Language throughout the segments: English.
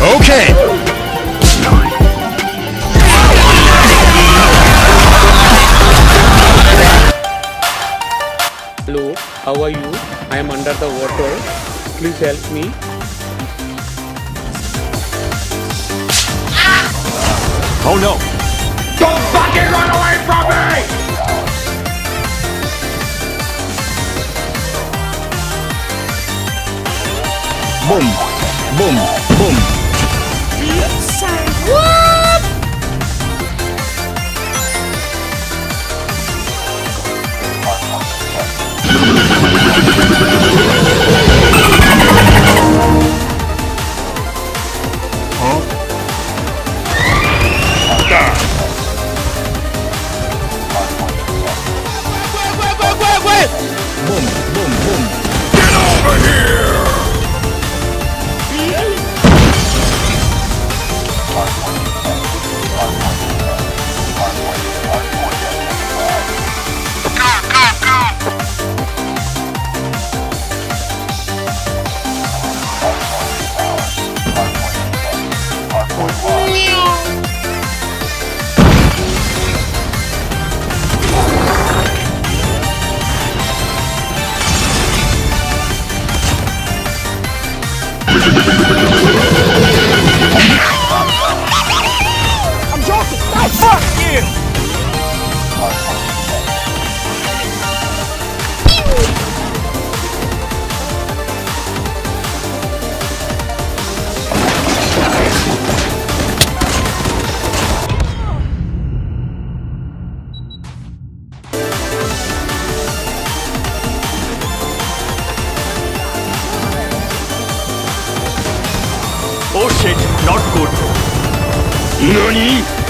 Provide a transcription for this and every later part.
Okay! Hello, how are you? I am under the water. Please help me. Oh no! Don't fucking run away from me! Boom! Boom! Boom! Boom! Oh shit! Not good! NANI?!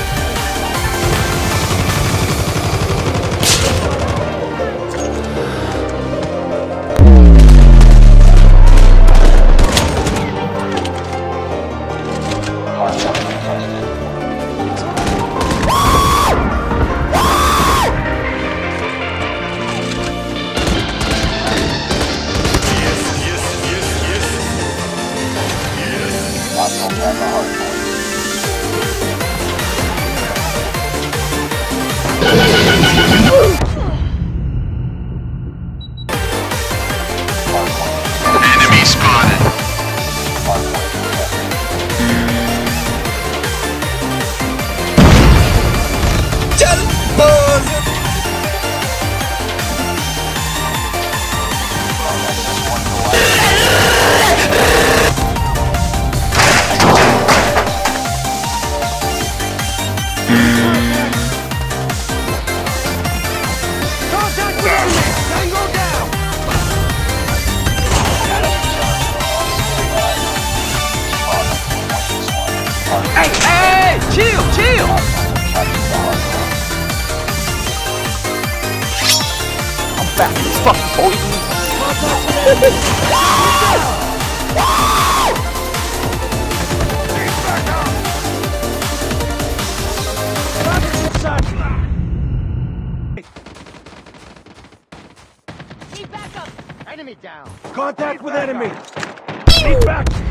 Chill, chill! I'm back as fuck, boy. Need backup! Enemy down. Contact with enemy. Need back.